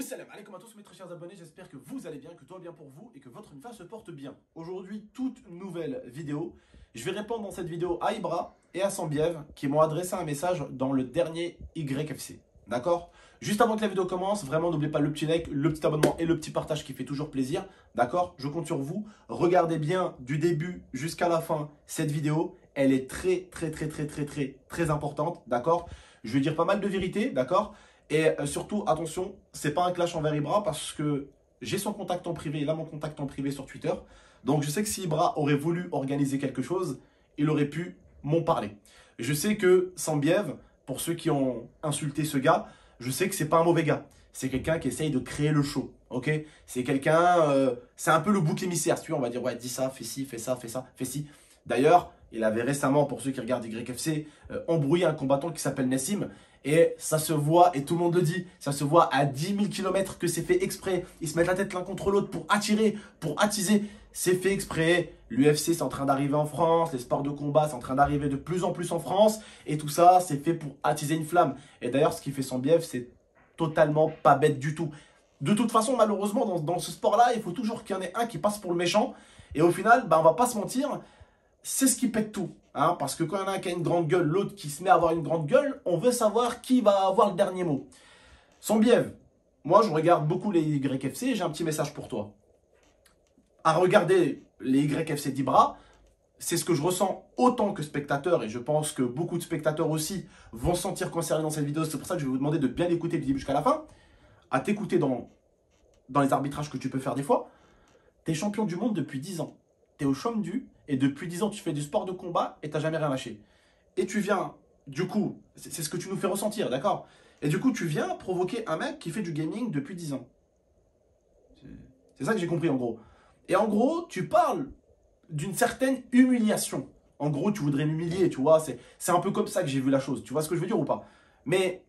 Salam alaikum à tous mes très chers abonnés, j'espère que vous allez bien, que tout va bien pour vous et que votre UNFA se porte bien. Aujourd'hui, toute nouvelle vidéo. Je vais répondre dans cette vidéo à Ibra et à Sambiev qui m'ont adressé un message dans le dernier YFC. D'accord? Juste avant que la vidéo commence, vraiment n'oubliez pas le petit like, le petit abonnement et le petit partage qui fait toujours plaisir. D'accord? Je compte sur vous. Regardez bien du début jusqu'à la fin cette vidéo. Elle est très très très très très très très importante. D'accord? Je vais dire pas mal de vérités. D'accord? Et euh, surtout, attention, c'est pas un clash envers Ibra parce que j'ai son contact en privé, il a mon contact en privé sur Twitter. Donc je sais que si Ibra aurait voulu organiser quelque chose, il aurait pu m'en parler. Je sais que Sambiev, pour ceux qui ont insulté ce gars, je sais que c'est pas un mauvais gars. C'est quelqu'un qui essaye de créer le show, ok? C'est quelqu'un, euh, c'est un peu le bouc émissaire, tu vois, on va dire, ouais, dis ça, fais ci, fais ça, fais ça, fais ci. D'ailleurs, il avait récemment, pour ceux qui regardent YFC, euh, embrouillé un combattant qui s'appelle Nassim. Et ça se voit, et tout le monde le dit, ça se voit à 10 000 km que c'est fait exprès. Ils se mettent la tête l'un contre l'autre pour attirer, pour attiser. C'est fait exprès. L'UFC, c'est en train d'arriver en France. Les sports de combat, c'est en train d'arriver de plus en plus en France. Et tout ça, c'est fait pour attiser une flamme. Et d'ailleurs, ce qui fait son bief, c'est totalement pas bête du tout. De toute façon, malheureusement, dans, ce sport-là, il faut toujours qu'il y en ait un qui passe pour le méchant. Et au final, bah, on va pas se mentir, c'est ce qui pète tout. Hein, parce que quand il y en a un qui a une grande gueule, l'autre qui se met à avoir une grande gueule, on veut savoir qui va avoir le dernier mot. Son biève, moi je regarde beaucoup les YFC, j'ai un petit message pour toi. À regarder les YFC d'Ibra, c'est ce que je ressens autant que spectateur, et je pense que beaucoup de spectateurs aussi vont se sentir concernés dans cette vidéo. C'est pour ça que je vais vous demander de bien écouter du début jusqu'à la fin, à t'écouter dans, dans les arbitrages que tu peux faire des fois. Tu es champion du monde depuis 10 ans tu es au chôme du, et depuis 10 ans, tu fais du sport de combat et tu jamais rien lâché. Et tu viens, du coup, c'est ce que tu nous fais ressentir, d'accord? Et du coup, tu viens provoquer un mec qui fait du gaming depuis 10 ans. C'est ça que j'ai compris en gros. Et en gros, tu parles d'une certaine humiliation. En gros, tu voudrais m'humilier, tu vois. C'est un peu comme ça que j'ai vu la chose. Tu vois ce que je veux dire ou pas? Mais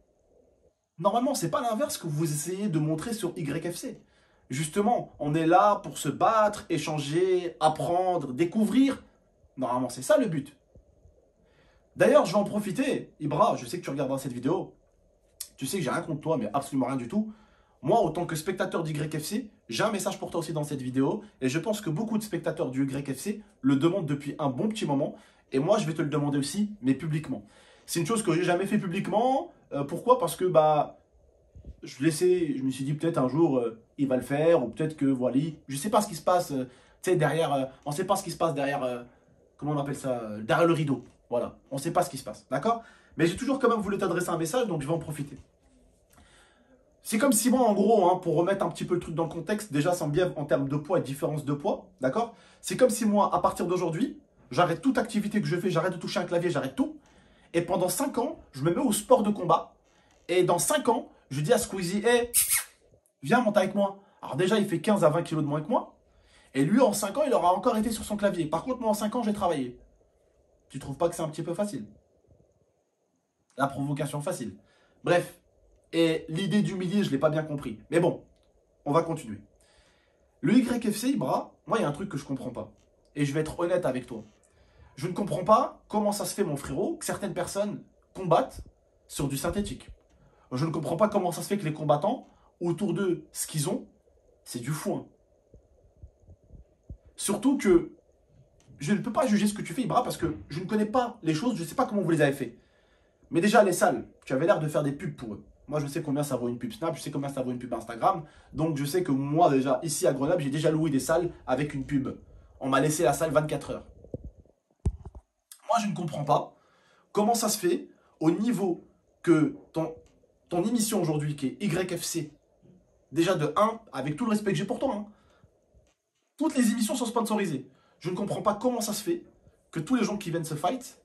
normalement, c'est pas l'inverse que vous essayez de montrer sur YFC. Justement, on est là pour se battre, échanger, apprendre, découvrir. Normalement, c'est ça le but. D'ailleurs, je vais en profiter. Ibra, je sais que tu regarderas cette vidéo. Tu sais que j'ai rien contre toi, mais absolument rien du tout. Moi, autant que spectateur d'YFC, j'ai un message pour toi aussi dans cette vidéo. Et je pense que beaucoup de spectateurs du YFC le demandent depuis un bon petit moment. Et moi, je vais te le demander aussi, mais publiquement. C'est une chose que j'ai jamais fait publiquement. Euh, pourquoi? Parce que bah, je laissais, je me suis dit peut-être un jour euh, il va le faire ou peut-être que voilà, je sais pas ce qui se passe, euh, tu sais derrière, euh, on sait pas ce qui se passe derrière, comment on appelle ça, derrière le rideau, voilà, on sait pas ce qui se passe, d'accord? Mais j'ai toujours quand même voulu t'adresser un message donc je vais en profiter. C'est comme si moi en gros, hein, pour remettre un petit peu le truc dans le contexte, déjà sans bien en termes de poids et différence de poids, d'accord? C'est comme si moi à partir d'aujourd'hui, j'arrête toute activité que je fais, j'arrête de toucher un clavier, j'arrête tout, et pendant 5 ans, je me mets au sport de combat, et dans 5 ans, je dis à Squeezie, hé, viens monter avec moi. Alors déjà, il fait 15 à 20 kilos de moins que moi. Et lui, en 5 ans, il aura encore été sur son clavier. Par contre, moi, en 5 ans, j'ai travaillé. Tu trouves pas que c'est un petit peu facile? La provocation facile. Bref. Et l'idée d'humilier, je ne l'ai pas bien compris. Mais bon, on va continuer. Le YFC, Ibra, moi, il y a un truc que je ne comprends pas. Et je vais être honnête avec toi. Je ne comprends pas comment ça se fait, mon frérot, que certaines personnes combattent sur du synthétique. Je ne comprends pas comment ça se fait que les combattants, autour d'eux, ce qu'ils ont, c'est du foin. Surtout que je ne peux pas juger ce que tu fais, Ibra, parce que je ne connais pas les choses, je ne sais pas comment vous les avez fait. Mais déjà, les salles, tu avais l'air de faire des pubs pour eux. Moi, je sais combien ça vaut une pub Snap, je sais combien ça vaut une pub Instagram. Donc, je sais que moi, déjà, ici à Grenoble, j'ai déjà loué des salles avec une pub. On m'a laissé la salle 24 heures. Moi, je ne comprends pas comment ça se fait au niveau que ton, ton émission aujourd'hui qui est YFC, déjà de 1, avec tout le respect que j'ai pour toi, hein, toutes les émissions sont sponsorisées. Je ne comprends pas comment ça se fait que tous les gens qui viennent se fight,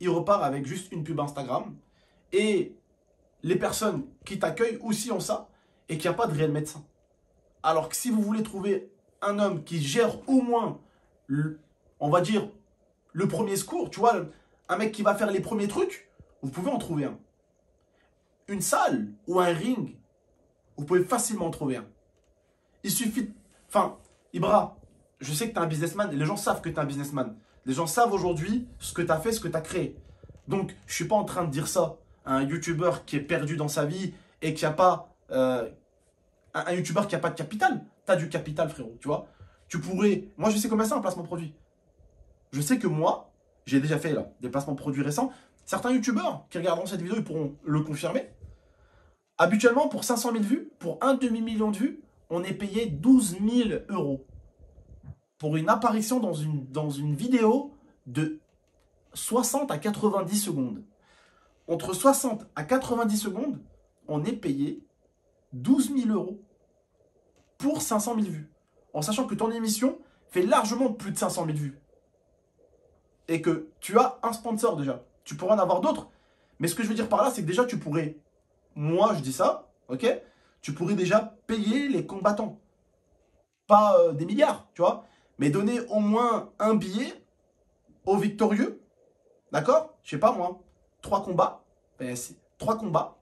ils repartent avec juste une pub Instagram. Et les personnes qui t'accueillent aussi ont ça et qu'il n'y a pas de réel médecin. Alors que si vous voulez trouver un homme qui gère au moins, on va dire, le premier secours, tu vois, un mec qui va faire les premiers trucs, vous pouvez en trouver un une salle ou un ring, vous pouvez facilement en trouver un. Il suffit... Enfin, Ibra, je sais que tu es un businessman et les gens savent que tu es un businessman. Les gens savent aujourd'hui ce que tu as fait, ce que tu as créé. Donc, je ne suis pas en train de dire ça à un YouTuber qui est perdu dans sa vie et qui n'a pas euh, un, un youtubeur qui a pas de capital. Tu as du capital, frérot, tu vois. Tu pourrais. Moi, je sais combien c'est un placement produit. Je sais que moi, j'ai déjà fait là, des placements produits récents. Certains youtubeurs qui regarderont cette vidéo, ils pourront le confirmer. Habituellement, pour 500 000 vues, pour un demi-million de vues, on est payé 12 000 euros. Pour une apparition dans une, vidéo de 60 à 90 secondes. Entre 60 à 90 secondes, on est payé 12 000 euros pour 500 000 vues. En sachant que ton émission fait largement plus de 500 000 vues. Et que tu as un sponsor déjà. Tu pourrais en avoir d'autres. Mais ce que je veux dire par là, c'est que déjà, tu pourrais, moi je dis ça, ok? Tu pourrais déjà payer les combattants. Pas euh, des milliards, tu vois? Mais donner au moins un billet aux victorieux. D'accord? Je sais pas moi. Trois combats. Ben, trois combats.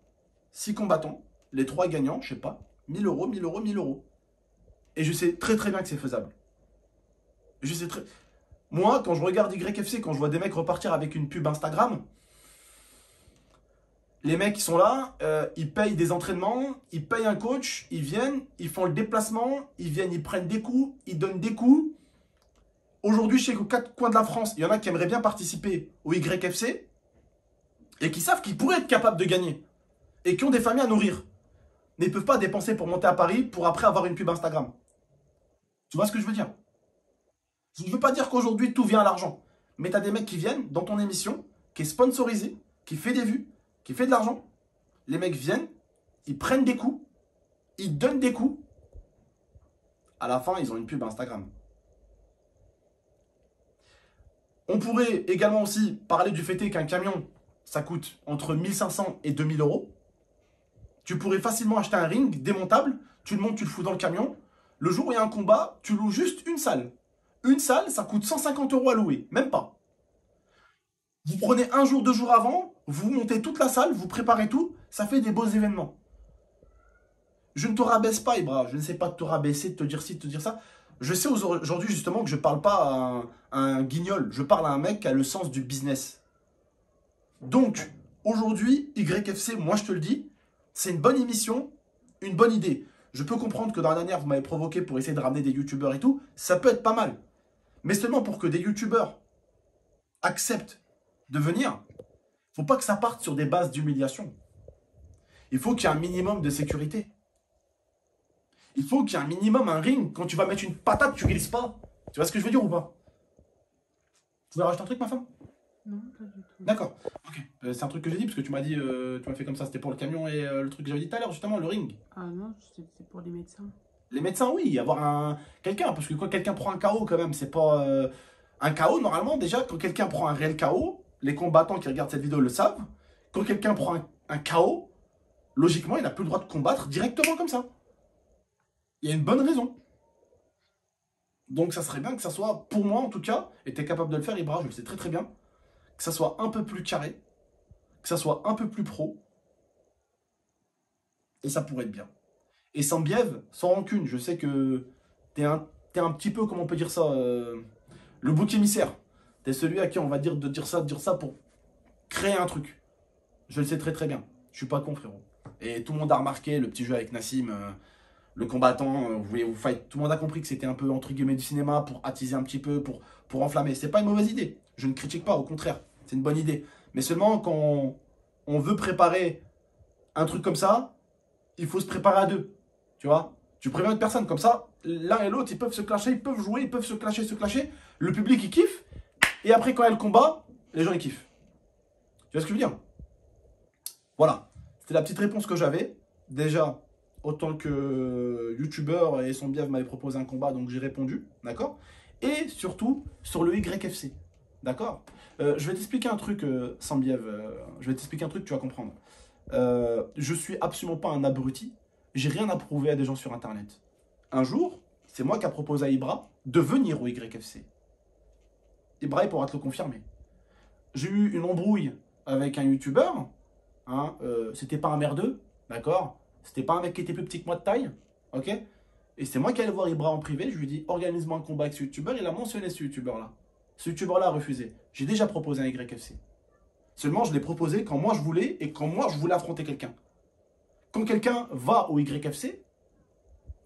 Six combattants. Les trois gagnants, je sais pas. 1000 euros, 1000 euros, 1000 euros. Et je sais très très bien que c'est faisable. Je sais très. Moi, quand je regarde YFC, quand je vois des mecs repartir avec une pub Instagram, les mecs qui sont là, euh, ils payent des entraînements, ils payent un coach, ils viennent, ils font le déplacement, ils viennent, ils prennent des coups, ils donnent des coups. Aujourd'hui, je sais qu'aux quatre coins de la France, il y en a qui aimeraient bien participer au YFC et qui savent qu'ils pourraient être capables de gagner et qui ont des familles à nourrir. Mais ils ne peuvent pas dépenser pour monter à Paris pour après avoir une pub Instagram. Tu vois ce que je veux dire? Je ne veux pas dire qu'aujourd'hui tout vient à l'argent. Mais tu as des mecs qui viennent dans ton émission, qui est sponsorisé, qui fait des vues, qui fait de l'argent. Les mecs viennent, ils prennent des coups, ils donnent des coups. À la fin, ils ont une pub Instagram. On pourrait également aussi parler du fait qu'un camion, ça coûte entre 1500 et 2000 euros. Tu pourrais facilement acheter un ring démontable, tu le montes, tu le fous dans le camion. Le jour où il y a un combat, tu loues juste une salle. Une salle, ça coûte 150 euros à louer, même pas. Vous prenez un jour, deux jours avant, vous montez toute la salle, vous préparez tout, ça fait des beaux événements. Je ne te rabaisse pas, Ibra. Je ne sais pas te rabaisser, de te dire ci, de te dire ça. Je sais aujourd'hui justement que je ne parle pas à un, guignol. Je parle à un mec qui a le sens du business. Donc, aujourd'hui, YFC, moi je te le dis, c'est une bonne émission, une bonne idée. Je peux comprendre que dans la dernière, vous m'avez provoqué pour essayer de ramener des youtubeurs et tout. Ça peut être pas mal. Mais seulement pour que des youtubeurs acceptent de venir, faut pas que ça parte sur des bases d'humiliation. Il faut qu'il y ait un minimum de sécurité. Il faut qu'il y ait un minimum, un ring. Quand tu vas mettre une patate, tu glisses pas. Tu vois ce que je veux dire ou pas? Tu veux rajouter un truc, ma femme? Non, pas du tout. D'accord. Ok. Euh, c'est un truc que j'ai dit parce que tu m'as dit, euh, tu m'as fait comme ça. C'était pour le camion et euh, le truc que j'avais dit tout à l'heure, justement, le ring. Ah non, c'est pour les médecins. Les médecins, oui, avoir un quelqu'un, parce que quand quelqu'un prend un KO, quand même, c'est pas un KO. Normalement, déjà, quand quelqu'un prend un réel KO, les combattants qui regardent cette vidéo le savent. Quand quelqu'un prend un, KO, logiquement, il n'a plus le droit de combattre directement comme ça. Il y a une bonne raison. Donc ça serait bien que ça soit, pour moi en tout cas, et tu es capable de le faire, Ibra, je le sais très très bien, que ça soit un peu plus carré, que ça soit un peu plus pro, et ça pourrait être bien. Et sans biève, sans rancune, je sais que tu es un, un petit peu, comment on peut dire ça, euh, le bouc émissaire. T'es celui à qui on va dire de dire ça, de dire ça pour créer un truc. Je le sais très très bien. Je suis pas con, frérot. Et tout le monde a remarqué le petit jeu avec Nassim, euh, le combattant, euh, vous voulez vous fight. Tout le monde a compris que c'était un peu entre guillemets du cinéma pour attiser un petit peu, pour, pour enflammer. C'est pas une mauvaise idée. Je ne critique pas, au contraire. C'est une bonne idée. Mais seulement quand on, veut préparer un truc comme ça, il faut se préparer à deux. Tu vois? Tu préviens une personne comme ça, l'un et l'autre, ils peuvent se clasher, ils peuvent jouer, ils peuvent se clasher, se clasher. Le public, il kiffe. Et après, quand il y a le combat, les gens ils kiffent. Tu vois ce que je veux dire? Voilà. C'était la petite réponse que j'avais. Déjà, autant que youtubeur et son bief m'avait proposé un combat, donc j'ai répondu. D'accord? Et surtout, sur le YFC. D'accord? Euh, Je vais t'expliquer un truc, euh. Euh, je vais t'expliquer un truc, tu vas comprendre. je suis absolument pas un abruti. J'ai rien à prouver à des gens sur Internet. Un jour, c'est moi qui a proposé à Ibra de venir au YFC. Et pourra te le confirmer. J'ai eu une embrouille avec un youtubeur. Hein, euh, c'était pas un merdeux, d'accord? C'était pas un mec qui était plus petit que moi de taille, ok? Et c'est moi qui allais voir Ibra en privé. Je lui dit organise-moi un combat avec ce youtubeur. Il a mentionné ce youtubeur-là. Ce youtubeur-là a refusé. J'ai déjà proposé un YFC. Seulement, je l'ai proposé quand moi je voulais et quand moi je voulais affronter quelqu'un. Quand quelqu'un va au YFC,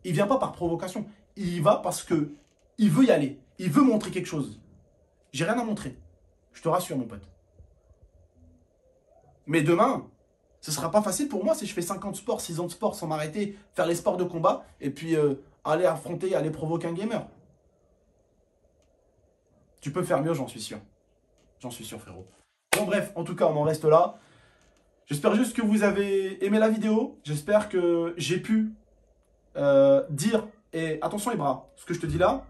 il vient pas par provocation. Il va parce que il veut y aller. Il veut montrer quelque chose. J'ai rien à montrer. Je te rassure, mon pote. Mais demain, ce sera pas facile pour moi si je fais 50 sports, 6 ans de sport sans m'arrêter, faire les sports de combat et puis euh, aller affronter, aller provoquer un gamer. Tu peux faire mieux, j'en suis sûr. J'en suis sûr, frérot. Bon, bref, en tout cas, on en reste là. J'espère juste que vous avez aimé la vidéo. J'espère que j'ai pu euh, dire. Et attention, Ibra, ce que je te dis là,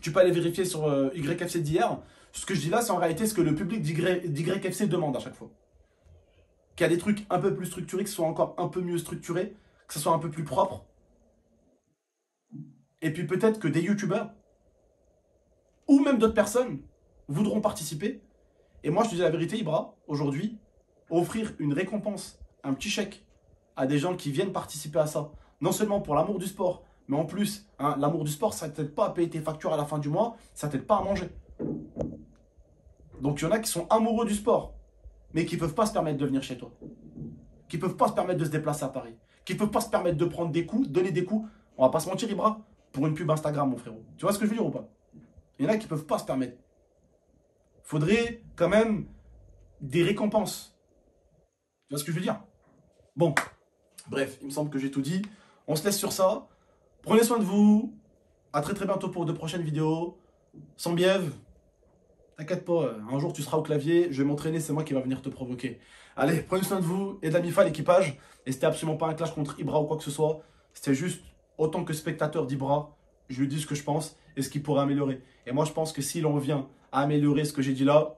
tu peux aller vérifier sur euh, YFC d'hier. Ce que je dis là, c'est en réalité ce que le public d'YFC demande à chaque fois. Qu'il y a des trucs un peu plus structurés, que ce soit encore un peu mieux structuré, que ce soit un peu plus propre. Et puis peut-être que des youtubeurs ou même d'autres personnes voudront participer. Et moi, je te dis la vérité, Ibra, aujourd'hui, offrir une récompense, un petit chèque à des gens qui viennent participer à ça, non seulement pour l'amour du sport, mais en plus, hein, l'amour du sport, ça t'aide pas à payer tes factures à la fin du mois, ça t'aide pas à manger. Donc il y en a qui sont amoureux du sport, mais qui ne peuvent pas se permettre de venir chez toi. Qui ne peuvent pas se permettre de se déplacer à Paris. Qui ne peuvent pas se permettre de prendre des coups, donner des coups. On va pas se mentir, Ibra, pour une pub Instagram, mon frérot. Tu vois ce que je veux dire ou pas? Il y en a qui ne peuvent pas se permettre. Faudrait quand même des récompenses. Tu vois ce que je veux dire? Bon, bref, il me semble que j'ai tout dit. On se laisse sur ça. Prenez soin de vous. À très très bientôt pour de prochaines vidéos. Sans biève. T'inquiète pas, un jour tu seras au clavier, je vais m'entraîner, c'est moi qui va venir te provoquer. Allez, prenez soin de vous et de la MIFA, l'équipage. Et c'était absolument pas un clash contre Ibra ou quoi que ce soit. C'était juste, autant que spectateur d'Ibra, je lui dis ce que je pense et ce qu'il pourrait améliorer. Et moi, je pense que s'il en revient à améliorer ce que j'ai dit là,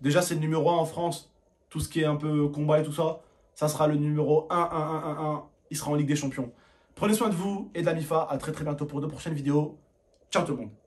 déjà c'est le numéro 1 en France, tout ce qui est un peu combat et tout ça, ça sera le numéro 1, 1, 1, 1, 1. Il sera en Ligue des Champions. Prenez soin de vous et de la MIFA. À très très bientôt pour de prochaines vidéos. Ciao tout le monde.